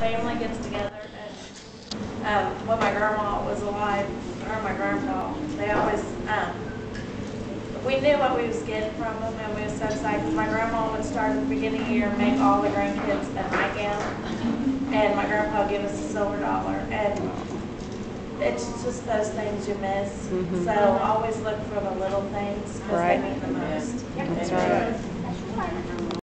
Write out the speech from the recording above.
family gets together and, um, when my grandma was alive, or my grandpa, they always, um, we knew what we was getting from them and we was so excited. my grandma would start at the beginning of the year and make all the grandkids a nightgown. And my grandpa would give us a silver dollar and it's just those things you miss. Mhm. So always look for the little things, cause they mean the most. Right.